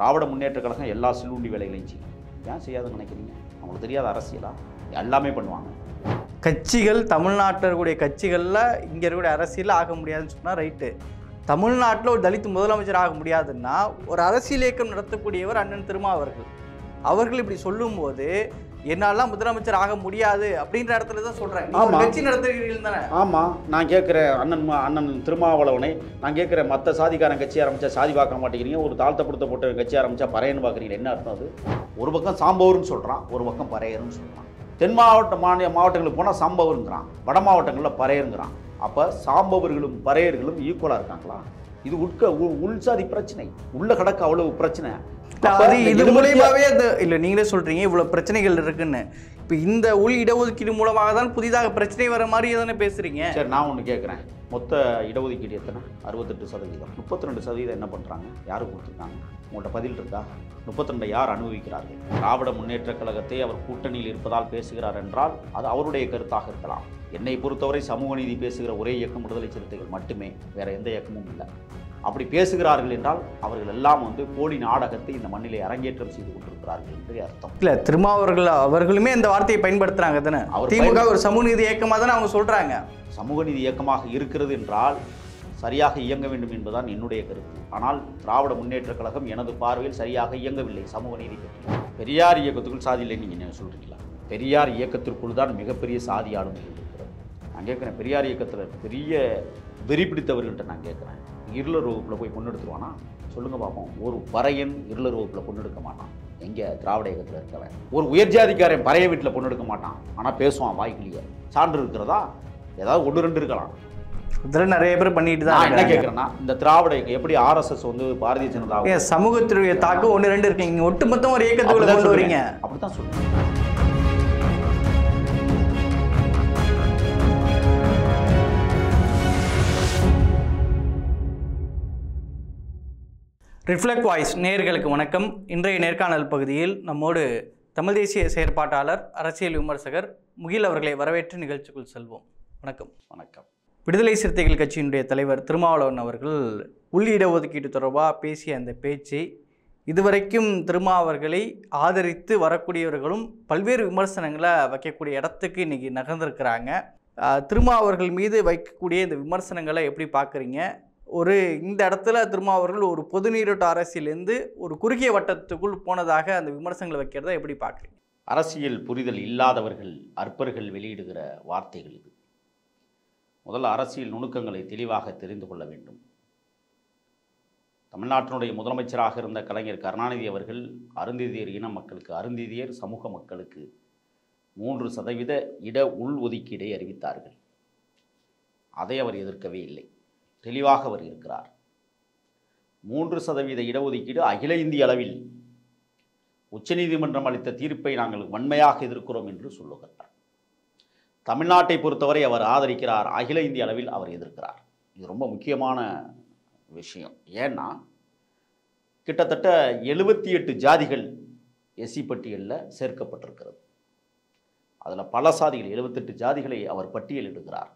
திராவிட முன்னேற்ற கழகம் எல்லா சில்லுண்டி வேலைகளையும் செய்யும். ஏன் செய்யாதுன்னு நினைக்கிறீங்க? அவங்களுக்கு தெரியாத அரசியலா? எல்லாமே பண்ணுவாங்க. கட்சிகள் தமிழ்நாட்டில் இருக்கக்கூடிய கட்சிகளில் இங்கே இருக்கக்கூடிய அரசியலில் ஆக முடியாதுன்னு சொன்னால் ரைட்டு. தமிழ்நாட்டில் ஒரு தலித் முதலமைச்சர் ஆக முடியாதுன்னா ஒரு அரசியல் இயக்கம் நடத்தக்கூடியவர் அண்ணன் திருமாவர்கள். அவர்கள் இப்படி சொல்லும்போது என்னாலாம் முதலமைச்சர் ஆக முடியாது அப்படின்ற இடத்துல தான் சொல்கிறாங்க ஆமா. கட்சி நடத்துகிறீர்கள் தானே? ஆமாம் நான் கேட்குற அண்ணன் அண்ணன் திருமாவளவனை நான் கேட்குற மற்ற சாதிக்காரன் கட்சி ஆரம்பித்தா சாதி பார்க்க மாட்டேங்கிறீங்க ஒரு தாழ்த்தப்படுத்தப்பட்ட கட்சி ஆரம்பித்தா பறையன்னு பார்க்குறீங்க. என்ன அர்த்தம் அது? ஒரு பக்கம் சாம்பவர்னு சொல்கிறான் ஒரு பக்கம் பறையர்னு சொல்கிறான் தென் மாவட்ட மாநில மாவட்டங்களுக்கு போனால் சாம்பவருங்கிறான் வட மாவட்டங்களில் பறையருங்கிறான். அப்போ சாம்பவர்களும் பறையர்களும் ஈக்குவலாக இருக்காங்களா? இது உட்க உ- உள்சாதி பிரச்சனை உள்ள கடக்க அவ்வளவு பிரச்சனை. இல்ல, அப்ப அது இந்த இது மூலியமாவே அந்த இல்லை நீங்களே சொல்றீங்க இவ்வளவு பிரச்சனைகள் இருக்குன்னு. இப்போ இந்த உள் இடஒதுக்கீடு மூலமாக தான் புதிதாக பிரச்சனை வர மாதிரி தானே பேசுறீங்க. சரி நான் ஒன்று கேட்குறேன் மொத்த இடஒதுக்கீடு எத்தனை? அறுபத்தெட்டு சதவீதம். முப்பத்தி ரெண்டு சதவீதம் என்ன பண்ணுறாங்க யாரு கொடுத்துருக்காங்க? உங்கள்கிட்ட பதில் இருக்கா? முப்பத்தி ரெண்டை யார் அனுபவிக்கிறார்கள்? திராவிட முன்னேற்ற கழகத்தை அவர் கூட்டணியில் இருப்பதால் பேசுகிறார் என்றால் அது அவருடைய கருத்தாக இருக்கலாம். என்னை பொறுத்தவரை சமூக நீதி பேசுகிற ஒரே இயக்கம் விடுதலை சிறுத்தைகள் மட்டுமே. வேற எந்த இயக்கமும் இல்லை. அப்படி பேசுகிறார்கள் என்றால் அவர்கள் எல்லாம் வந்து போலி நாடகத்தை இந்த மண்ணிலே அரங்கேற்றம் செய்து கொண்டிருக்கிறார்கள் என்பதே அர்த்தம். இல்ல திருமாவர்கள் அவர்களுமே இந்த வார்த்தையை பயன்படுத்துறாங்க தானே? அவர் திமுக ஒரு சமூக நீதி இயக்கமா தானே அவங்க சொல்றாங்க? சமூக நீதி இயக்கமாக இருக்கிறது என்றால் சரியாக இயங்க வேண்டும் என்பதுதான் என்னுடைய கருத்து. ஆனால் திராவிட முன்னேற்றக் கழகம் எனது பார்வையில் சரியாக இயங்கவில்லை சமூக நீதி பற்றி. பெரியார் இயக்கத்துக்குள் சாதி இல்லை நீங்கள் என்ன சொல்கிறீங்களா பெரியார் இயக்கத்திற்குள் தான் மிகப்பெரிய சாதி ஆளுமைகள் இருக்கிறது நான் கேட்குறேன் பெரியார் இயக்கத்தில் பெரிய வெறி பிடித்தவர்கள்ட்ட நான் கேட்குறேன். இருளர் வகுப்பில் போய் பொண்ணு எடுத்துருவானா சொல்லுங்கள் பார்ப்போம் ஒரு பறையன் இருளர் வகுப்பில் பொண்ணு எடுக்க மாட்டான். எங்கே திராவிட இயக்கத்தில் இருக்கவன். ஒரு உயர் ஜாதிக்காரன் பறைய வீட்டில் பொண்ணு எடுக்க மாட்டான். ஆனால் பேசுவான் வாய்க்கிலேயே சான்று இருக்கிறதா? ஏதாவது ஒன்று ரெண்டு இருக்கலாம். இதெல்லாம் நிறைய பேர் பண்ணிட்டு தான் என்ன இருக்காங்க. கேட்குறேன்னா இந்த திராவிட இயக்கம் எப்படி ஆர்எஸ்எஸ் வந்து பாரதிய ஜனதா சமூகத்தினுடைய தாக்கம் ஒன்று ரெண்டு இருக்கு. நீங்க ஒட்டுமொத்தம் ஒரு இயக்கத்துக்குள்ள கொண்டு வரீங்க. அப்படித்தான் சொல்றேன். ரிஃப்ளெக்ட் வாய்ஸ் நேயர்களுக்கு வணக்கம். இன்றைய நேர்காணல் பகுதியில் நம்மோடு தமிழ் தேசிய செயற்பாட்டாளர் அரசியல் விமர்சகர் முகில் அவர்களை வரவேற்று நிகழ்ச்சிக்குள் செல்வோம். வணக்கம். வணக்கம். விடுதலை சிறுத்தைகள் கட்சியினுடைய தலைவர் திருமாவளவன் அவர்கள் உள் இடஒதுக்கீடு தொடர்பாக பேசிய அந்த பேச்சு இதுவரைக்கும் திருமா அவர்களை ஆதரித்து வரக்கூடியவர்களும் பல்வேறு விமர்சனங்களை வைக்கக்கூடிய இடத்துக்கு இன்னைக்கு நகர்ந்திருக்கிறாங்க. ஆஹ் திருமா அவர்கள் மீது வைக்கக்கூடிய இந்த விமர்சனங்களை எப்படி பார்க்குறீங்க? ஒரு இந்த இடத்துல திருமா அவர்கள் ஒரு பொது நீரோட்ட அரசியலேருந்து ஒரு குறுகிய வட்டத்துக்குள் போனதாக அந்த விமர்சனங்களை வைக்கிறத எப்படி பார்க்குறீங்க? அரசியல் புரிதல் இல்லாதவர்கள் அற்பர்கள் வெளியிடுகிற வார்த்தைகள் இது. முதல்ல அரசியல் நுணுக்கங்களை தெளிவாக தெரிந்து கொள்ள வேண்டும். தமிழ்நாட்டினுடைய முதலமைச்சராக இருந்த கலைஞர் கருணாநிதி அவர்கள் அருந்ததியர் இன மக்களுக்கு அருந்ததியர் சமூக மக்களுக்கு மூன்று சதவீத இட உள் ஒதுக்கீடை அறிவித்தார்கள். அதை அவர் எதிர்க்கவே இல்லை. தெளிவாக அவர் இருக்கிறார். மூன்று சதவீத இடஒதுக்கீடு அகில இந்திய அளவில் உச்சநீதிமன்றம் அளித்த தீர்ப்பை நாங்கள் வன்மையாக எதிர்க்கிறோம் என்று சொல்லுகிறார் தமிழ்நாட்டை பொறுத்தவரை அவர் ஆதரிக்கிறார். அகில இந்திய அளவில் அவர் எதிர்க்கிறார். இது ரொம்ப முக்கியமான விஷயம். ஏன்னா கிட்டத்தட்ட எழுபத்தி எட்டு ஜாதிகள் எஸ்சி பட்டியலில் சேர்க்கப்பட்டிருக்கிறது. அதில் பல சாதிகள் எழுபத்தெட்டு ஜாதிகளை அவர் பட்டியலிடுகிறார்.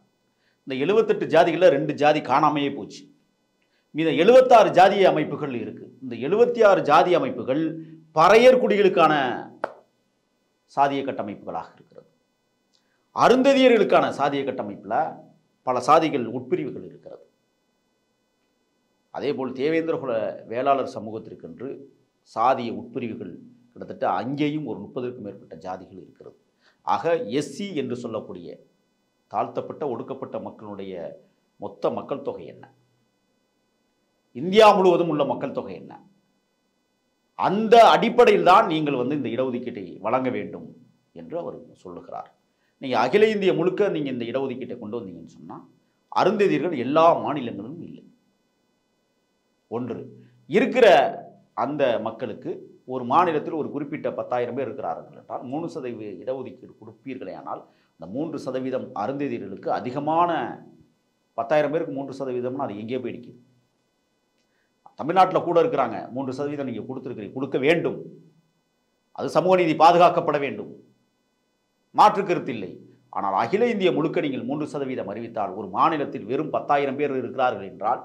இந்த எழுபத்தெட்டு ஜாதிகளில் ரெண்டு ஜாதி காணாமையே போச்சு. மீத எழுபத்தாறு ஜாதிய அமைப்புகள் இருக்குது இந்த எழுபத்தி ஆறு ஜாதி அமைப்புகள் பறையர் குடிகளுக்கான சாதிய கட்டமைப்புகளாக இருக்கிறது. அருந்ததியர்களுக்கான சாதிய கட்டமைப்பில் பல சாதிகள் உட்பிரிவுகள் இருக்கிறது. அதேபோல் தேவேந்திரகுல வேளாளர் சமூகத்திற்கென்று சாதிய உட்பிரிவுகள் கிட்டத்தட்ட அங்கேயும் ஒரு முப்பதற்கும் மேற்பட்ட ஜாதிகள் இருக்கிறது. ஆக எஸ்சி என்று சொல்லக்கூடிய தாழ்த்தப்பட்ட ஒடுக்கப்பட்ட மக்களுடைய மொத்த மக்கள் தொகை என்ன? இந்தியா முழுவதும் உள்ள மக்கள் தொகை என்ன? அந்த அடிப்படையில் தான் நீங்கள் வந்து இந்த இடஒதுக்கீட்டை வழங்க வேண்டும் என்று அவர் சொல்லுகிறார். நீங்கள் அகில இந்திய முழுக்க நீங்கள் இந்த இடஒதுக்கீட்டை கொண்டு வந்தீங்கன்னு சொன்னால் அருந்ததியர்கள் எல்லா மாநிலங்களிலும் இல்லை. ஒன்று இருக்கிற அந்த மக்களுக்கு ஒரு மாநிலத்தில் ஒரு குறிப்பிட்ட பத்தாயிரம் பேர் இருக்கிறார்கள் என்றால் மூணு சதவீத இடஒதுக்கீடு கொடுப்பீர்களே ஆனால் அந்த மூன்று சதவீதம் அருந்ததியர்களுக்கு அதிகமான பத்தாயிரம் பேருக்கு மூன்று சதவீதம்னு அது எங்கேயோ போயிடுக்குது தமிழ்நாட்டில் கூட இருக்கிறாங்க. மூன்று சதவீதம் நீங்கள் கொடுத்துருக்கிறீங்க. கொடுக்க வேண்டும். அது சமூக நீதி பாதுகாக்கப்பட வேண்டும். மாற்று கருத்து இல்லை. ஆனால் அகில இந்திய முழுக்க நீங்கள் மூன்று சதவீதம் அறிவித்தால் ஒரு மாநிலத்தில் வெறும் பத்தாயிரம் பேர் இருக்கிறார்கள் என்றால்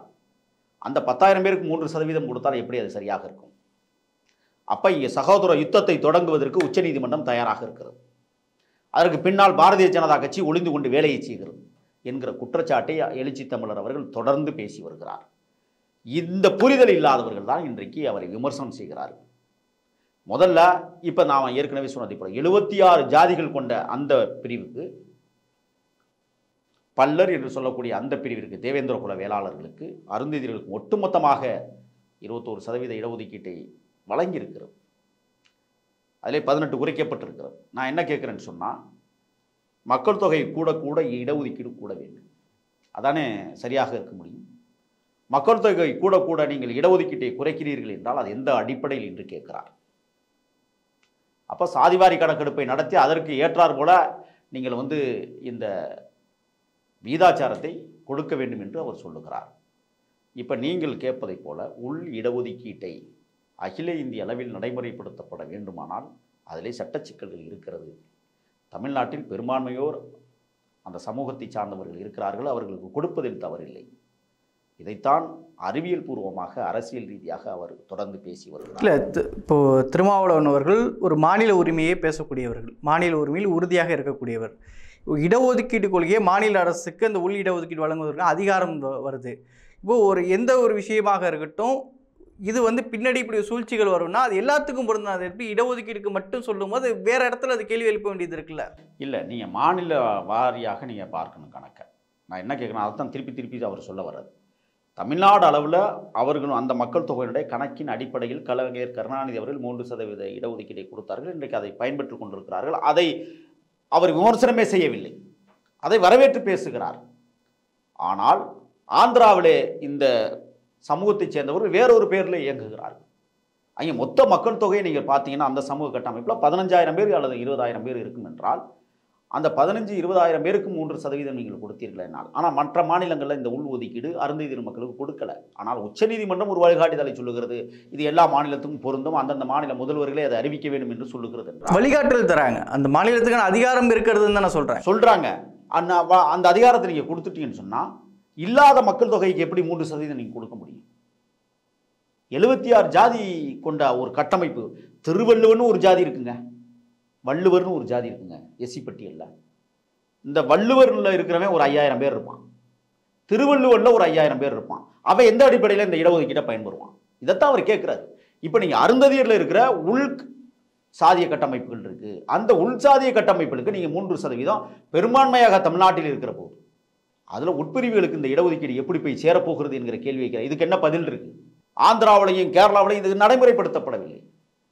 அந்த பத்தாயிரம் பேருக்கு மூன்று சதவீதம் கொடுத்தால் எப்படி அது சரியாக இருக்கும்? அப்போ இங்கே சகோதர யுத்தத்தை தொடங்குவதற்கு உச்சநீதிமன்றம் தயாராக இருக்கிறது. அதற்கு பின்னால் பாரதிய ஜனதா கட்சி ஒளிந்து கொண்டு வேலையை செய்கிறது என்கிற குற்றச்சாட்டை எழுச்சி தமிழர் அவர்கள் தொடர்ந்து பேசி வருகிறார். இந்த புரிதல் இல்லாதவர்கள் தான் இன்றைக்கு அவரை விமர்சனம் செய்கிறார்கள். முதல்ல இப்போ நாம் ஏற்கனவே சொன்னதை போல எழுபத்தி ஆறு ஜாதிகள் கொண்ட அந்த பிரிவுக்கு பல்லர் என்று சொல்லக்கூடிய அந்த பிரிவிற்கு தேவேந்திர குல வேளாளர்களுக்கு அருந்ததிகளுக்கு ஒட்டுமொத்தமாக இருபத்தோரு சதவீத இடஒதுக்கீட்டை வழங்கியிருக்கிறது. அதிலே பதினெட்டு குறைக்கப்பட்டிருக்கிறது நான் என்ன கேட்குறேன்னு சொன்னால் மக்கள் தொகை கூட கூட இடஒதுக்கீடு கூட வேண்டும். அதானே சரியாக இருக்க முடியும்? மக்கள் தொகை கூட கூட நீங்கள் இடஒதுக்கீட்டை குறைக்கிறீர்கள் என்றால் அது எந்த அடிப்படையில் என்று கேட்கிறார்? அப்போ சாதிவாரி கணக்கெடுப்பை நடத்தி அதற்கு ஏற்றார் போல நீங்கள் வந்து இந்த வீதாச்சாரத்தை கொடுக்க வேண்டும் என்று அவர் சொல்லுகிறார். இப்போ நீங்கள் கேட்பதைப் போல உள் இடஒதுக்கீட்டை அகில இந்திய அளவில் நடைமுறைப்படுத்தப்பட வேண்டுமானால் அதிலே சட்ட சிக்கல்கள் இருக்கிறது. தமிழ்நாட்டில் பெரும்பான்மையோர் அந்த சமூகத்தை சார்ந்தவர்கள் இருக்கிறார்கள் அவர்களுக்கு கொடுப்பதில் தவறில்லை. இதைத்தான் அறிவியல் பூர்வமாக அரசியல் ரீதியாக அவர் தொடர்ந்து பேசி வருகிறார். இல்லை இப்போ திருமாவளவன் அவர்கள் ஒரு மாநில உரிமையை பேசக்கூடியவர்கள். மாநில உரிமையில் உறுதியாக இருக்கக்கூடியவர். இடஒதுக்கீடு கொள்கையை மாநில அரசுக்கு அந்த உள் இடஒதுக்கீடு வழங்குவதற்கு அதிகாரம் வருது. இப்போ ஒரு எந்த ஒரு விஷயமாக இருக்கட்டும் இது வந்து பின்னாடி இப்படி சூழ்ச்சிகள் வரும்னா அது எல்லாத்துக்கும் பொருந்தும். அது எப்படி இடஒதுக்கீடுக்கு மட்டும் சொல்லும்போது வேற இடத்துல அது கேள்வி எழுப்ப வேண்டியது இருக்குல்ல? இல்லை நீங்கள் மாநில வாரியாக நீங்கள் பார்க்கணும் கணக்கை. நான் என்ன கேட்குறேன் அதைத்தான் திருப்பி திருப்பி அவர் சொல்ல வர்றது தமிழ்நாடு அளவில் அவர்களும் அந்த மக்கள் தொகையினுடைய கணக்கின் அடிப்படையில் கலைஞர் கருணாநிதி அவர்கள் மூன்று சதவீத இடஒதுக்கீடை கொடுத்தார்கள். இன்றைக்கு அதை பயன்பெற்று கொண்டிருக்கிறார்கள். அதை அவர் விமர்சனமே செய்யவில்லை. அதை வரவேற்று பேசுகிறார். ஆனால் ஆந்திராவிலே இந்த சமூகத்தைச் சேர்ந்தவர்கள் வேறொரு பேரில் இயங்குகிறார்கள். அங்கே மொத்த மக்கள் தொகையை நீங்கள் பார்த்தீங்கன்னா அந்த சமூக கட்டமைப்பில் பதினஞ்சாயிரம் பேர் அல்லது இருபதாயிரம் பேர் இருக்கும் என்றால் அந்த பதினஞ்சு இருபதாயிரம் பேருக்கு மூன்று சதவீதம் நீங்கள் கொடுத்தீர்கள் என்னால் ஆனால் மற்ற மாநிலங்களில் இந்த உள் ஒதுக்கீடு அருந்ததிர் மக்களுக்கு கொடுக்கல. ஆனால் உச்சநீதிமன்றம் ஒரு வழிகாட்டுதலை சொல்லுகிறது. இது எல்லா மாநிலத்துக்கும் பொருந்தும். அந்தந்த மாநில முதல்வர்களே அதை அறிவிக்க வேண்டும் என்று சொல்லுகிறது என்றால் வழிகாட்டல் தராங்க. அந்த மாநிலத்துக்கான அதிகாரம் இருக்கிறதுன்னு தான் நான் சொல்கிறேன் சொல்றாங்க அந்த அந்த அதிகாரத்தை நீங்க கொடுத்துட்டீங்கன்னு சொன்னா இல்லாத மக்கள் தொகைக்கு எப்படி மூன்று சதவீதம் நீங்கள் கொடுக்க முடியும்? எழுபத்தி ஆறு ஜாதி கொண்ட ஒரு கட்டமைப்பு திருவள்ளுவர்னு ஒரு ஜாதி இருக்குங்க. வள்ளுவர்னு ஒரு ஜாதி இருக்குங்க எஸ்சி பட்டியலில் இந்த வள்ளுவர்ல இருக்கிறவன் ஒரு ஐயாயிரம் பேர் இருப்பான். திருவள்ளுவரில் ஒரு ஐயாயிரம் பேர் இருப்பான். அவன் எந்த அடிப்படையில் இந்த இடஒதுக்கீட்டை பயன்படுவான் இதைத்தான் அவர் கேட்குறாரு. இப்போ நீங்கள் அருந்ததியரில் இருக்கிற உள் சாதிய கட்டமைப்புகள் இருக்குது அந்த உள் சாதிய கட்டமைப்புகளுக்கு நீங்கள் மூன்று சதவீதம் பெரும்பான்மையாக தமிழ்நாட்டில் இருக்கிற போது அதில் உட்பிரிவுகளுக்கு இந்த இடஒதுக்கீடு எப்படி போய் சேரப்போகிறது என்கிற கேள்வி வைக்கிற இதுக்கு என்ன பதில் இருக்கு? ஆந்திராவிலையும் கேரளாவிலையும் இது நடைமுறைப்படுத்தப்படவில்லை.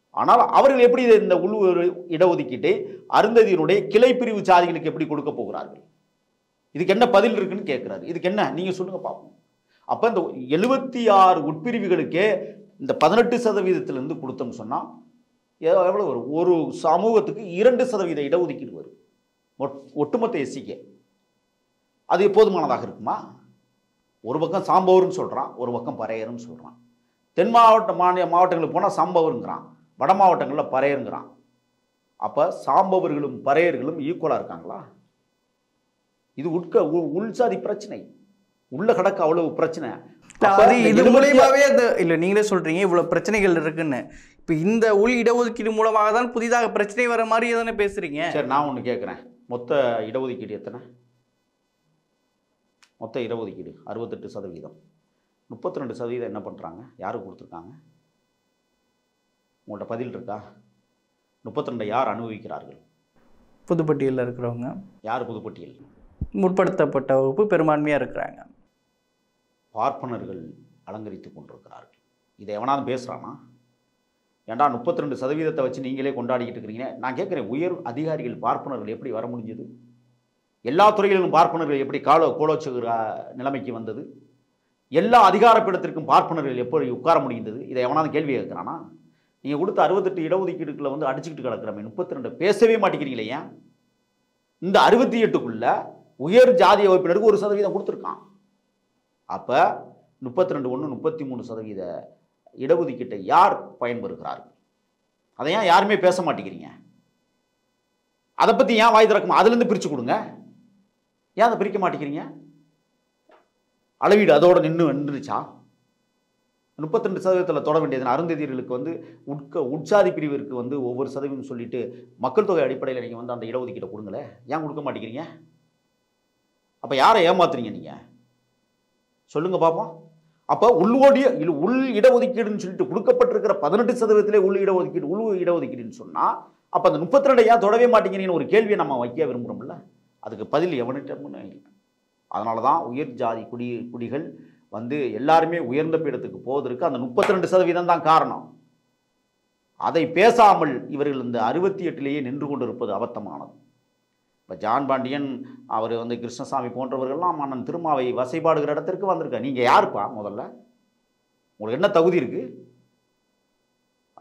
ஆனால் அவர்கள் எப்படி இதை இந்த உள்ளூர் இடஒதுக்கீட்டை அருந்ததியினுடைய கிளை பிரிவு சாதிகளுக்கு எப்படி கொடுக்க போகிறார்கள்? இதுக்கு என்ன பதில் இருக்குன்னு கேட்குறாரு. இதுக்கு என்ன? நீங்கள் சொல்லுங்கள் பார்ப்போம் அப்போ இந்த எழுபத்தி ஆறு உட்பிரிவுகளுக்கே இந்த பதினெட்டு சதவீதத்திலேருந்து கொடுத்தோம்னு சொன்னால் எவ்வளோ வரும்? ஒரு சமூகத்துக்கு இரண்டு சதவீத இடஒதுக்கீடு வரும். ஒட்- ஒட்டுமொத்த எஸ்சிக்கே அது போதுமானதாக இருக்குமா? ஒரு பக்கம் சாம்பவர்னு சொல்கிறான் ஒரு பக்கம் பறையர்னு சொல்கிறான் தென் மாவட்ட மாநில மாவட்டங்களுக்கு போனால் சாம்பவருங்கிறான் வட மாவட்டங்களில் பறையருங்கிறான். அப்போ சாம்பவர்களும் பறையர்களும் ஈக்குவலாக இருக்காங்களா? இது உட்க உள்சாதி பிரச்சனை. உள்ள கடக்க அவ்வளவு பிரச்சனை. அது இது 76 மூலியமாவே அந்த இல்ல நீங்களே சொல்றீங்க இவ்வளவு பிரச்சனைகள் இருக்குன்னு. இப்போ இந்த உள் இடஒதுக்கீடு மூலமாக தான் புதிதாக பிரச்சனை வர மாதிரி தானே பேசுறீங்க? சரி நான் ஒன்று கேட்குறேன் மொத்த இடஒதுக்கீடு எத்தனை? மொத்த இடஒதுக்கீடு அறுபத்தெட்டு சதவீதம். முப்பத்தி ரெண்டு சதவீதம் என்ன பண்ணுறாங்க யாருக்கு கொடுத்துருக்காங்க? உங்கள்கிட்ட பதில் இருக்கா? முப்பத்தி ரெண்டை யார் அனுபவிக்கிறார்கள்? புதுப்பட்டியலில் இருக்கிறவங்க. யார் புதுப்பட்டியல்? முற்படுத்தப்பட்ட வகுப்பு பெரும்பான்மையா இருக்கிறாங்க. பார்ப்பனர்கள் அலங்கரித்து கொண்டிருக்கிறார்கள். இதை எவனாவது பேசுகிறானா ஏன்டா முப்பத்தி ரெண்டு சதவீதத்தை வச்சு நீங்களே கொண்டாடிக்கிட்டு இருக்கிறீங்க? நான் கேட்குறேன் உயர் அதிகாரிகள் பார்ப்பனர்கள் எப்படி வர முடிஞ்சது? எல்லா துறைகளிலும் பார்ப்பனர்கள் எப்படி காலோ கோலோச்சுகிற நிலைமைக்கு வந்தது? எல்லா அதிகாரப்பீடத்திற்கும் பார்ப்பனர்கள் எப்படி உட்கார முடிந்தது? இதை எவனாவது கேள்வி கேட்குறானா? நீங்கள் கொடுத்த அறுபத்தெட்டு இடஒதுக்கீடுகளை வந்து அடிச்சுக்கிட்டு கிடக்கிறமே முப்பத்தி ரெண்டு பேசவே மாட்டேங்கிறீங்களே ஏன்? இந்த அறுபத்தி எட்டுக்குள்ளே உயர் ஜாதிய வகுப்பினருக்கு ஒரு சதவீதம் கொடுத்துருக்கான். அப்போ முப்பத்தி ரெண்டு ஒன்று முப்பத்தி மூணு சதவீத இடஒதுக்கீட்டை யார் பயன்பெறுகிறார்கள் அதை ஏன் யாருமே பேச மாட்டேங்கிறீங்க? அதை பற்றி ஏன் வாய் திறக்கும்? அதுலேருந்து பிரித்து கொடுங்க. ஏன் அதை பிரிக்க மாட்டேங்கிறீங்க? அளவீடு அதோடு நின்று நின்றுச்சா முப்பத்தி ரெண்டு சதவீதத்தில் தொட வேண்டியது அருந்ததியர்களுக்கு வந்து உட்க உட்சாதி பிரிவிற்கு வந்து ஒவ்வொரு சதவீதம் சொல்லிட்டு மக்கள் தொகை அடிப்படையில் நீங்கள் வந்து அந்த இடஒதுக்கீட்டை கொடுங்களேன். ஏன் கொடுக்க மாட்டேங்கிறீங்க? அப்போ யாரை ஏமாத்துறீங்க நீங்கள் சொல்லுங்கள் பார்ப்போம் அப்போ உள்ளோடிய இல்லை உள் இடஒதுக்கீடுன்னு சொல்லிட்டு கொடுக்கப்பட்டிருக்கிற பதினெட்டு சதவீதத்திலே உள் இடஒதுக்கீடு உள் இடஒதுக்கீடுன்னு சொன்னால் அப்போ அந்த முப்பத்தி ரெண்டு ஏன் தொடவே மாட்டேங்கிறீங்கன்னு ஒரு கேள்வியை நம்ம வைக்க விரும்புகிறோம்ல அதுக்கு பதில் எவனிட்டமுன்னு இல்லை. அதனால தான் உயர் ஜாதி குடி குடிகள் வந்து எல்லாருமே உயர்ந்த பீடத்துக்கு போவதற்கு அந்த முப்பத்தி ரெண்டு சதவீதம் தான் காரணம். அதை பேசாமல் இவர்கள் இந்த அறுபத்தி எட்டிலேயே நின்று கொண்டிருப்பது அபத்தமானது. இப்போ ஜான் பாண்டியன் அவர் வந்து கிருஷ்ணசாமி போன்றவர்கள்லாம் அண்ணன் திருமாவை வசைபாடுகிற இடத்திற்கு வந்திருக்க நீங்கள் யாருப்பா முதல்ல? உங்களுக்கு என்ன தகுதி இருக்குது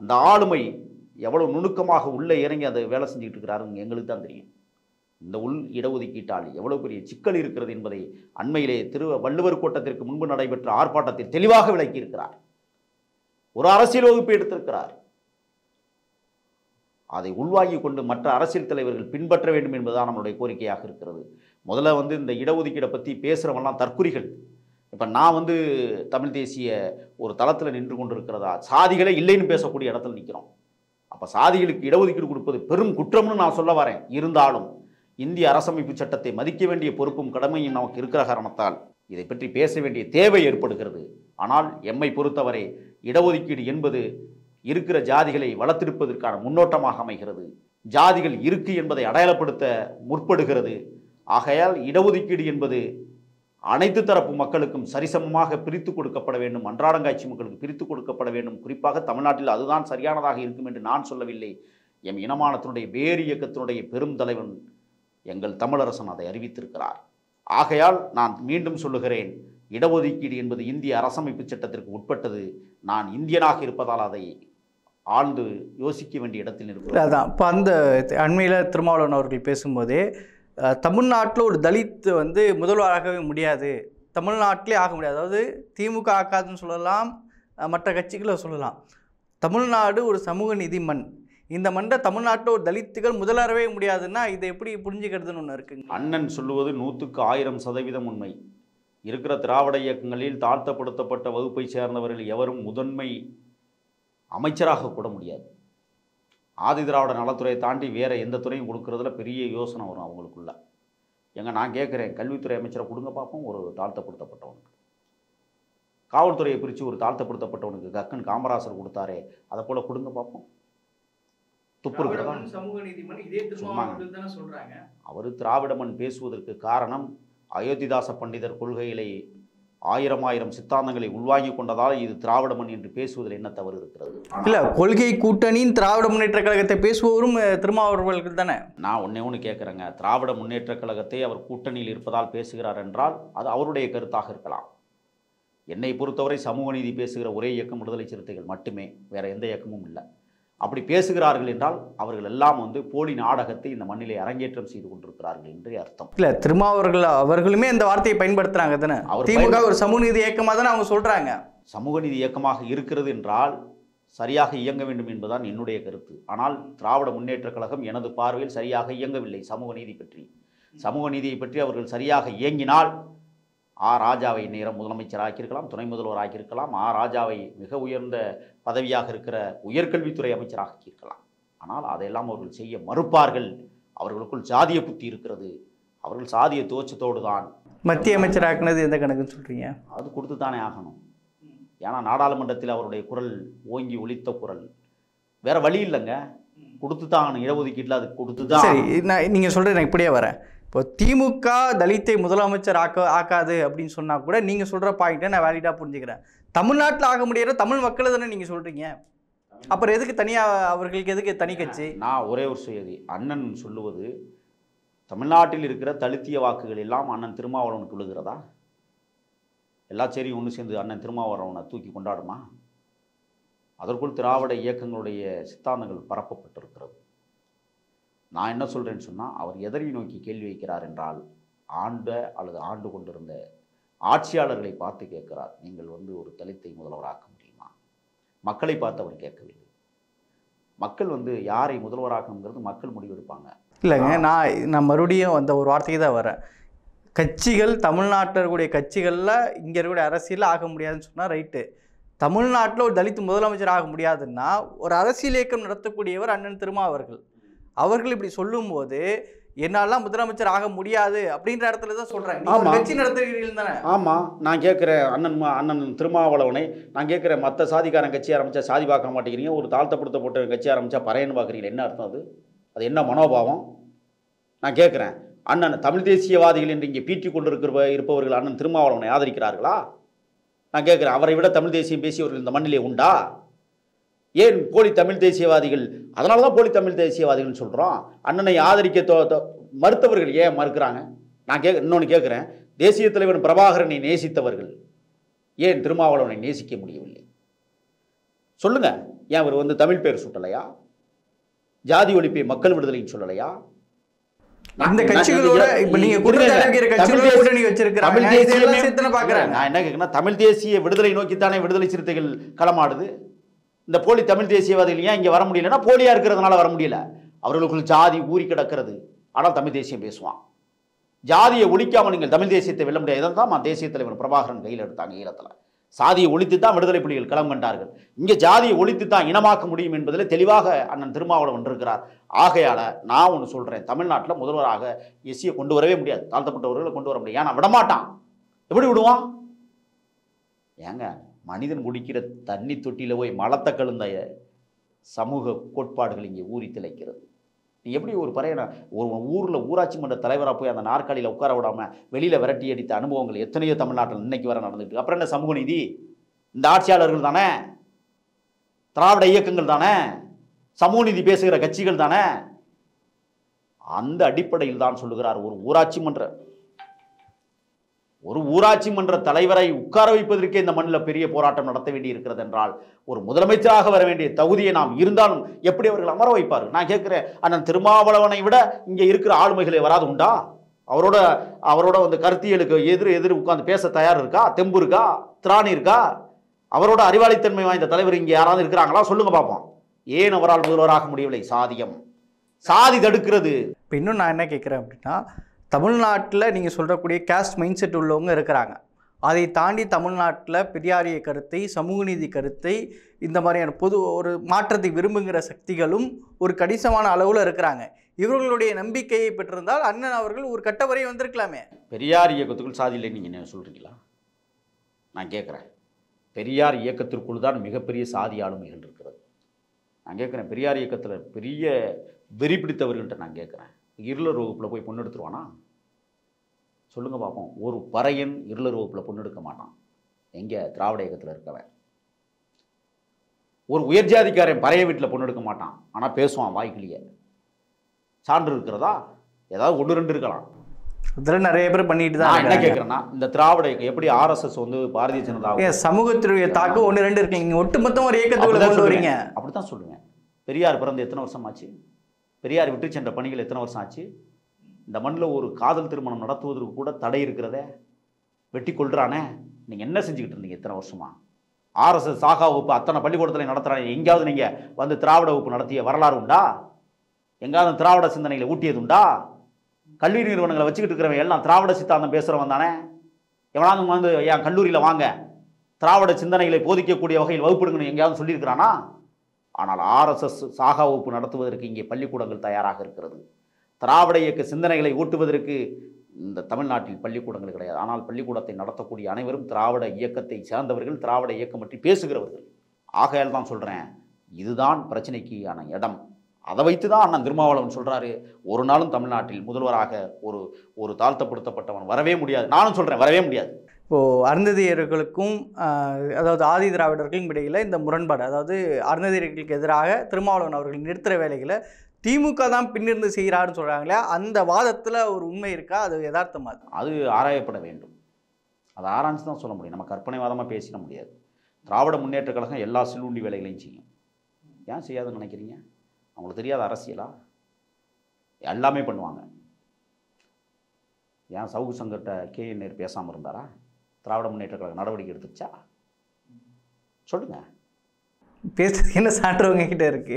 அந்த ஆளுமை எவ்வளோ நுணுக்கமாக உள்ளே இறங்கி அதை வேலை செஞ்சுக்கிட்டு இருக்கிறாருன்னு எங்களுக்கு தான் தெரியும். இந்த உள் இடஒதுக்கீட்டால் எவ்வளவு பெரிய சிக்கல் இருக்கிறது என்பதை அண்மையிலே திரு வள்ளுவர் கூட்டத்திற்கு முன்பு நடைபெற்ற ஆர்ப்பாட்டத்தில் தெளிவாக விளக்கியிருக்கிறார். ஒரு அரசியல் வகுப்பு எடுத்திருக்கிறார். அதை உள்வாங்கி கொண்டு மற்ற அரசியல் தலைவர்கள் பின்பற்ற வேண்டும் என்பதுதான் நம்மளுடைய கோரிக்கையாக இருக்கிறது. முதல்ல வந்து இந்த இடஒதுக்கீடை பற்றி பேசுகிறவெல்லாம் தற்குறிகள். இப்போ நான் வந்து தமிழ் தேசிய ஒரு தளத்தில் நின்று கொண்டிருக்கிறதா? சாதிகளே இல்லைன்னு பேசக்கூடிய இடத்துல நிற்கிறோம் அப்போ சாதிகளுக்கு இடஒதுக்கீடு கொடுப்பது பெரும் குற்றம்னு நான் சொல்ல வரேன். இருந்தாலும் இந்திய அரசமைப்பு சட்டத்தை மதிக்க வேண்டிய பொறுப்பும் கடமையும் நமக்கு இருக்கிற காரணத்தால் இதை பற்றி பேச வேண்டிய தேவை ஏற்படுகிறது. ஆனால் எம்மை பொறுத்தவரை இடஒதுக்கீடு என்பது இருக்கிற ஜாதிகளை வளர்த்தெடுப்பதற்கான முன்னோட்டமாக அமைகிறது. ஜாதிகள் இருக்கு என்பதை அடையாளப்படுத்த முற்படுகிறது. ஆகையால் இடஒதுக்கீடு என்பது அனைத்து தரப்பு மக்களுக்கும் சரிசமமாக பிரித்து கொடுக்கப்பட வேண்டும். அன்றாடங்காட்சி மக்களுக்கு பிரித்து கொடுக்கப்பட வேண்டும். குறிப்பாக தமிழ்நாட்டில் அதுதான் சரியானதாக இருக்கும் என்று நான் சொல்லவில்லை. எம் இனமானத்தினுடைய வேறு இயக்கத்தினுடைய பெரும் தலைவன் எங்கள் தமிழரசன் அதை அறிவித்திருக்கிறார். ஆகையால் நான் மீண்டும் சொல்லுகிறேன் இடஒதுக்கீடு என்பது இந்திய அரசமைப்பு சட்டத்திற்கு உட்பட்டது. நான் இந்தியனாக இருப்பதால் அதை ஆழ்ந்து யோசிக்க வேண்டிய இடத்தில் இல்லை இருக்கிறேன் அதான். இப்போ அந்த அண்மையில் திருமாவளவன் அவர்கள் பேசும்போதே தமிழ்நாட்டில் ஒரு தலித் வந்து முதல்வராகவே முடியாது. தமிழ்நாட்டிலே ஆக முடியாது. அதாவது திமுக ஆக்காதுன்னு சொல்லலாம் மற்ற கட்சிகளை சொல்லலாம். தமிழ்நாடு ஒரு சமூக நீதி மண் இந்த மண்ட தமிழ்நாட்டில் ஒரு தலித்துகள் முதல்வரவே முடியாதுன்னா இதை எப்படி புரிஞ்சுக்கிறதுன்னு ஒன்று இருக்குங்க. அண்ணன் சொல்லுவது நூற்றுக்கு ஆயிரம் சதவீதம் உண்மை. இருக்கிற திராவிட இயக்கங்களில் தாழ்த்தப்படுத்தப்பட்ட வகுப்பை சேர்ந்தவர்கள் எவரும் முதன்மை அமைச்சராக கூட முடியாது. ஆதி திராவிட நலத்துறையை தாண்டி வேறு எந்த துறையும் கொடுக்கறதுல பெரிய யோசனை வரும் அவங்களுக்குள்ள. எங்க நான் கேட்குறேன் கல்வித்துறை அமைச்சரை கொடுங்க பார்ப்போம் ஒரு தாழ்த்தப்படுத்தப்பட்டவனுக்கு. காவல்துறையை பிரித்து ஒரு தாழ்த்தப்படுத்தப்பட்டவனுக்கு கக்கன் காமராசர் கொடுத்தாரே அதை போல் கொடுங்க பார்ப்போம் துப்பு இருக்கிறதா சமூக நீதிமன்றம் இதே சொல்கிறாங்க அவர் திராவிடமன் பேசுவதற்கு காரணம் அயோத்திதாச பண்டிதர் கொள்கைகளை ஆயிரம் ஆயிரம் சித்தாந்தங்களை உள்வாங்கி கொண்டதால் இது திராவிடமன் என்று பேசுவதில் என்ன தவறு இருக்கிறது? இல்லை கொள்கை கூட்டணியின் திராவிட முன்னேற்ற கழகத்தை பேசுபவரும் திருமாவளவர்கள் தானே? நான் ஒன்றே ஒன்று கேட்குறேங்க திராவிட முன்னேற்றக் கழகத்தை அவர் கூட்டணியில் இருப்பதால் பேசுகிறார் என்றால் அது அவருடைய கருத்தாக இருக்கலாம். என்னை பொறுத்தவரை சமூக நீதி பேசுகிற ஒரே இயக்கம் விடுதலை சிறுத்தைகள் மட்டுமே வேற எந்த இயக்கமும் இல்லை. அப்படி பேசுகிறார்கள் என்றால் அவர்கள் எல்லாம் வந்து போலி நாடகத்தை இந்த மண்ணிலே அரங்கேற்றம் செய்து கொண்டிருக்கிறார்கள் என்றே அர்த்தம். இல்லை திருமாவர்கள் அவர்களுமே இந்த வார்த்தையை பயன்படுத்துறாங்க தானே? அவர் திமுக ஒரு சமூக நீதி இயக்கமாக தானே அவங்க சொல்கிறாங்க சமூக நீதி இயக்கமாக இருக்கிறது என்றால் சரியாக இயங்க வேண்டும் என்பதுதான் என்னுடைய கருத்து. ஆனால் திராவிட முன்னேற்றக் கழகம் எனது பார்வையில் சரியாக இயங்கவில்லை சமூக நீதி பற்றி. சமூக நீதியை பற்றி அவர்கள் சரியாக இயங்கினால் ஆ ராஜாவை நேரம் முதலமைச்சர் ஆக்கியிருக்கலாம் துணை முதல்வர் ஆக்கியிருக்கலாம் ஆ ராஜாவை மிக உயர்ந்த பதவியாக இருக்கிற உயர்கல்வித்துறை அமைச்சராக ஆக்கியிருக்கலாம். ஆனால் அதையெல்லாம் அவர்கள் செய்ய மறுப்பார்கள். அவர்களுக்குள் சாதிய புத்தி இருக்கிறது. அவர்கள் சாதிய தோற்றத்தோடு தான் மத்திய அமைச்சராக்குனது எந்த கணக்குன்னு சொல்கிறீங்க அது கொடுத்து தானே ஆகணும். ஏன்னா நாடாளுமன்றத்தில் அவருடைய குரல் ஓங்கி ஒலித்த குரல். வேற வழி இல்லைங்க. கொடுத்து தான் இடஒதுக்கீட்டில் அது கொடுத்து தான் சரி நான் நீங்கள் சொல்கிறது நான் இப்படியே வரேன். இப்போ திமுக தலித்தை முதலமைச்சர் ஆக்க ஆக்காது அப்படின்னு சொன்னால் கூட நீங்கள் சொல்கிற பாயிண்ட்டை நான் வேலிடாக புரிஞ்சுக்கிறேன். தமிழ்நாட்டில் ஆக முடியாத தமிழ் மக்களை தானே நீங்கள் சொல்கிறீங்க அப்புறம் எதுக்கு தனியாக அவர்களுக்கு எதுக்கு தனி கட்சி? நான் ஒரே ஒரு சுயதி. அண்ணன் சொல்லுவது தமிழ்நாட்டில் இருக்கிற தலித்திய வாக்குகள் எல்லாம் அண்ணன் திருமாவளவனுக்கு விழுகிறதா? எல்லா சேரியும் ஒன்று சேர்ந்து அண்ணன் திருமாவளவனை தூக்கி கொண்டாடுமா? அதற்குள் திராவிட இயக்கங்களுடைய சித்தாந்தங்கள் பரப்பப்பட்டிருக்கிறது. நான் என்ன சொல்கிறேன்னு சொன்னால் அவர் எதனை நோக்கி கேள்வி வைக்கிறார் என்றால் ஆண்ட அல்லது ஆண்டு கொண்டிருந்த ஆட்சியாளர்களை பார்த்து கேட்கிறார் நீங்கள் வந்து ஒரு தலித்தை முதல்வராக்க முடியுமா? மக்களை பார்த்து அவர் கேட்கவில்லை. மக்கள் வந்து யாரை முதல்வராக்கணுங்கிறது மக்கள் முடிவெடுப்பாங்க. இல்லைங்க நான் நான் மறுபடியும் அந்த ஒரு வார்த்தைக்கு தான் வரேன். கட்சிகள் தமிழ்நாட்டில் இருக்கக்கூடிய கட்சிகளில் இங்கே இருக்கக்கூடிய அரசியலில் ஆக முடியாதுன்னு சொன்னால் ரைட்டு. தமிழ்நாட்டில் ஒரு தலித் முதலமைச்சர் ஆக முடியாதுன்னா ஒரு அரசியல் இயக்கம் நடத்தக்கூடியவர் அண்ணன் திருமா அவர்கள் அவர்கள் இப்படி சொல்லும்போது என்னாலாம் முதலமைச்சர் ஆக முடியாது அப்படின்ற இடத்துல தான் ஆமா. கட்சி நடத்துகிறீர்கள் தானே? ஆமாம் நான் கேட்குறேன் அண்ணன் அண்ணன் திருமாவளவனை நான் கேட்குறேன் மற்ற சாதிக்காரன் கட்சி ஆரம்பித்தா சாதி பார்க்க மாட்டேங்கிறீங்க ஒரு தாழ்த்தப்படுத்தப்பட்ட கட்சி ஆரம்பித்தா பறையன்னு பார்க்குறீங்க என்ன அர்த்தம் அது? அது என்ன மனோபாவம்? நான் கேட்குறேன். அண்ணன் தமிழ் தேசியவாதிகள் என்று இங்கே பீற்றி கொண்டிருக்கிற இருப்பவர்கள் அண்ணன் திருமாவளவனை ஆதரிக்கிறார்களா? நான் கேட்குறேன் அவரை விட தமிழ் தேசியம் பேசியவர்கள் இந்த மண்ணிலே உண்டா? ஏன் போலி தமிழ் தேசியவாதிகள்? அதனால தான் போலி தமிழ் தேசியவாதிகள்னு சொல்கிறோம் அண்ணனை ஆதரிக்க தோ மறுத்தவர்கள் ஏன் மறுக்கிறாங்க? நான் கே இன்னொன்று கேட்குறேன் தேசிய தலைவர் பிரபாகரனை நேசித்தவர்கள் ஏன் திருமாவளவனை நேசிக்க முடியவில்லை? சொல்லுங்க. ஏன் அவர் வந்து தமிழ் பேர் சுட்டலையா? ஜாதி ஒழிப்பை மக்கள் விடுதலைன்னு சொல்லலையா? நான் கட்சிகளோட இப்ப நீங்க தமிழ் தேசிய விடுதலை நோக்கித்தானே விடுதலை சிறுத்தைகள் களமாடுது? இந்த போலி தமிழ் தேசியவாதிகள் ஏன் இங்கே வர முடியலன்னா போலியாக இருக்கிறதுனால வர முடியல. அவர்களுக்குள் ஜாதி ஊறி கிடக்கிறது. ஆனால் தமிழ் தேசியம் பேசுவான். ஜாதியை ஒழிக்காமல் நீங்கள் தமிழ் தேசியத்தை வெல்ல முடியாது. தான் தேசிய தலைவர் பிரபாகரன் கையில் எடுத்தாங்க ஈழத்தில். சாதியை ஒழித்து தான் விடுதலை புலிகள் களம் கண்டார்கள். இங்கே ஜாதியை ஒழித்து தான் இனமாக்க முடியும் என்பதில் தெளிவாக அண்ணன் திருமாவளவன் இருக்கிறார் ஆகையால் நான் ஒன்று சொல்கிறேன் தமிழ்நாட்டில் முதல்வராக எஸ்சியை கொண்டு வரவே முடியாது. தாழ்த்தப்பட்டவர்களை கொண்டு வர முடியாது. ஏன்னா விடமாட்டான்? எப்படி விடுவான்? ஏங்க மனிதன் குடிக்கிற தண்ணி தொட்டியில் போய் மலத்தை கழுந்த சமூக கோட்பாடுகள் இங்கே ஊறி திளைக்கிறது. நீ எப்படி ஒரு பறையனை ஒரு ஊரில் ஊராட்சி மன்ற தலைவராக போய் அந்த நாற்காலியில் உட்கார விடாமல் வெளியில் விரட்டி அடித்த அனுபவங்கள் எத்தனையோ தமிழ்நாட்டில் இன்னைக்கு வர நடந்துட்டு அப்புறம் என்ன சமூக நீதி? இந்த ஆட்சியாளர்கள் தானே? திராவிட இயக்கங்கள் தானே? சமூக நீதி பேசுகிற கட்சிகள் தானே? அந்த அடிப்படையில் தான் சொல்லுகிறார் ஒரு ஊராட்சி மன்ற ஒரு ஊராட்சி மன்ற தலைவரை உட்கார வைப்பதற்கே இந்த மண்ணில் பெரிய போராட்டம் நடத்த வேண்டி இருக்கிறது என்றால் ஒரு முதலமைச்சராக வர வேண்டிய தகுதியை நாம் இருந்தாலும் எப்படி அவர்கள் அமர வைப்பார் நான் கேட்குறேன் அண்ணன் திருமாவளவனை விட இங்கே இருக்கிற ஆளுமைகளை வராது உண்டா? அவரோட அவரோட வந்து கருத்தியலுக்கு எதிர் எதிர் உட்காந்து பேச தயார் இருக்கா? தெம்பு இருக்கா? திராணி இருக்கா? அவரோட அறிவாளித்தன்மை வாய்ந்த தலைவர் இங்கே யாராவது இருக்கிறாங்களா? சொல்லுங்க பார்ப்போம் ஏன் அவரால் முதல்வராக முடியவில்லை? சாதியம். சாதி தடுக்கிறது. இப்போ இன்னும் நான் என்ன கேட்குறேன் அப்படின்னா தமிழ்நாட்டில் நீங்கள் சொல்கிறக்கூடிய கேஸ்ட் மைண்ட் செட் உள்ளவங்க இருக்கிறாங்க. அதை தாண்டி தமிழ்நாட்டில் பெரியாரிய கருத்தை சமூக நீதி கருத்தை இந்த மாதிரியான பொது ஒரு மாற்றத்தை விரும்புகிற சக்திகளும் ஒரு கணிசமான அளவில் இருக்கிறாங்க. இவர்களுடைய நம்பிக்கையை பெற்றிருந்தால் அண்ணன் அவர்கள் ஒரு கட்ட வரை வந்திருக்கலாமே. பெரியார் இயக்கத்துக்குள் சாதி இல்லை நீங்கள் என்ன சொல்கிறீங்களா நான் கேட்குறேன் பெரியார் இயக்கத்திற்குள் தான் மிகப்பெரிய சாதி ஆளுமைகள் இருக்கிறது. நான் கேட்குறேன் பெரியார் இயக்கத்தில் பெரிய வெறி பிடித்தவர்கள்ட்ட நான் கேட்குறேன் இருளர் வகுப்பில் போய் பொண்ணு எடுத்துருவானா? சொல்லுங்கள் பார்ப்போம் ஒரு பறையன் இருளர் வகுப்பில் பொண்ணு எடுக்க மாட்டான். எங்கே திராவிட இயக்கத்தில் இருக்கவன். ஒரு உயர்ஜாதிக்காரன் பறைய வீட்டில் பொண்ணு எடுக்க மாட்டான். ஆனால் பேசுவான் வாய்க்கிலேயே சான்று இருக்கிறதா? ஏதாவது ஒன்று ரெண்டு இருக்கலாம். இதில் நிறைய பேர் பண்ணிட்டு தான் என்ன. கேட்குறேன்னா இந்த திராவிட இயக்கம் எப்படி ஆர்எஸ்எஸ் வந்து பாரதிய ஜனதா சமூகத்தினுடைய தாக்கம் ஒன்று ரெண்டு இருக்கு. நீங்கள் ஒட்டுமொத்தம் ஒரு இயக்கத்துக்குள்ள கொண்டு வரீங்க. சொல்லுவேன். அப்படித்தான் சொல்லுவேன். பெரியார் பிறந்து எத்தனை வருஷம் ஆச்சு பெரியார் விட்டு சென்ற பணிகள் எத்தனை வருஷம் ஆச்சு? இந்த மண்ணில் ஒரு காதல் திருமணம் நடத்துவதற்கு கூட தடை இருக்கிறத. வெட்டி கொள்றானே. நீங்கள் என்ன செஞ்சுக்கிட்டு இருந்தீங்க இத்தனை வருஷமா? ஆர்எஸ்எஸ் சாகா வகுப்பு அத்தனை பள்ளிக்கூடத்தில் நடத்துகிறாங்க எங்கேயாவது நீங்கள் வந்து திராவிட வகுப்பு நடத்திய வரலாறு உண்டா? எங்காவது திராவிட சிந்தனைகளை ஊட்டியது உண்டா? கல்வி நிறுவனங்களை வச்சுக்கிட்டு இருக்கிறவங்க எல்லாம் திராவிட சித்தாந்தம் பேசுகிறவன் தானே? எவனாவது வந்து என் கல்லூரியில் வாங்க. திராவிட சிந்தனைகளை போதிக்கக்கூடிய வகையில் வகுப்பிடுங்கன்னு எங்கேயாவது சொல்லியிருக்கிறானா? ஆனால் ஆர்எஸ்எஸ் சாகா வகுப்பு நடத்துவதற்கு இங்கே பள்ளிக்கூடங்கள் தயாராக இருக்கிறது. திராவிட இயக்க சிந்தனைகளை ஊட்டுவதற்கு இந்த தமிழ்நாட்டில் பள்ளிக்கூடங்கள் கிடையாது. ஆனால் பள்ளிக்கூடத்தை நடத்தக்கூடிய அனைவரும் திராவிட இயக்கத்தை சேர்ந்தவர்கள் திராவிட இயக்கம் பற்றி பேசுகிறவர்கள். ஆகையால் தான் சொல்கிறேன் இதுதான் பிரச்சனைக்கான இடம். அதை வைத்து தான் அண்ணன் திருமாவளவன் சொல்கிறாரு ஒரு நாளும் தமிழ்நாட்டில் முதல்வராக ஒரு ஒரு தாழ்த்தப்படுத்தப்பட்டவன் வரவே முடியாது. நானும் சொல்கிறேன் வரவே முடியாது. இப்போது அருந்ததியர்களுக்கும் அதாவது ஆதி திராவிடர்களுக்கும் இடையில் இந்த முரண்பாடு அதாவது அருந்ததியர்களுக்கு எதிராக திருமாவளவன் அவர்கள் நிறுத்துகிற வேலைகளை திமுக தான் பின்னிருந்து செய்கிறாருன்னு சொல்கிறாங்களே அந்த வாதத்தில் ஒரு உண்மை இருக்கா? அது யதார்த்தமாக அது ஆராயப்பட வேண்டும். அதை ஆராய்ச்சி தான் சொல்ல முடியும். நம்ம கற்பனைவாதமாக பேசிட முடியாது. திராவிட முன்னேற்ற கழகம் எல்லா சில்லுண்டி வேலைகளையும் செய்யும். ஏன் செய்யாதுன்னு நினைக்கிறீங்க? அவங்களுக்கு தெரியாத அரசியலா? எல்லாமே பண்ணுவாங்க. ஏன் சவுகு சங்கர்கிட்ட கே என் நேரு பேசாமல் இருந்தாரா? திராவிட முன்னேற்ற கழகம் நடவடிக்கை எடுத்துச்சா சொல்லுங்க. பேசுறது என்ன சான்றவங்க கிட்ட இருக்கு?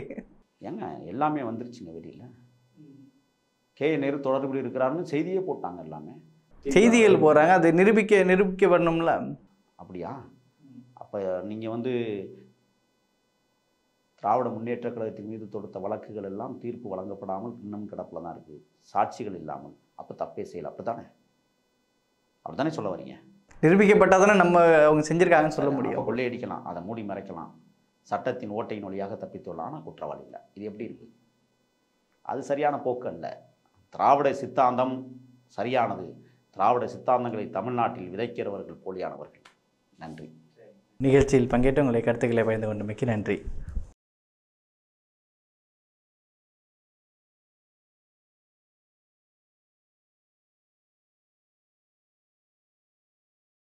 ஏங்க எல்லாமே வந்துருச்சுங்க வெளியில். கே நேரு தொடர்பு இருக்கிறாருன்னு செய்தியே போட்டாங்க எல்லாமே. செய்திகள் போகிறாங்க அது நிரூபிக்க நிரூபிக்கப்படணும்ல அப்படியா? அப்போ நீங்கள் வந்து திராவிட முன்னேற்றக் கழகத்தின் மீது தொடுத்த வழக்குகள் எல்லாம் தீர்ப்பு வழங்கப்படாமல் இன்னும் கிடப்பில் தான் இருக்குது சாட்சிகள் இல்லாமல். அப்போ தப்பே செய்யலை. அப்படி தானே அப்படி தானே சொல்ல வரீங்க? நிரூபிக்கப்பட்டால் தானே நம்ம அவங்க செஞ்சுருக்காங்கன்னு சொல்ல முடியும். கொள்ளையடிக்கலாம் அதை மூடி மறைக்கலாம். சட்டத்தின் ஓட்டையின் வழியாக தப்பித்துள்ளலாம் ஆனால் குற்றவாளி இல்லை. இது எப்படி இருக்குது அது சரியான போக்கு அல்ல. திராவிட சித்தாந்தம் சரியானது. திராவிட சித்தாந்தங்களை தமிழ்நாட்டில் விதைக்கிறவர்கள் போலியானவர்கள். நன்றி. நிகழ்ச்சியில் பங்கேற்று உங்களை கருத்துக்களை பகிர்ந்து கொண்டமைக்கு நன்றி.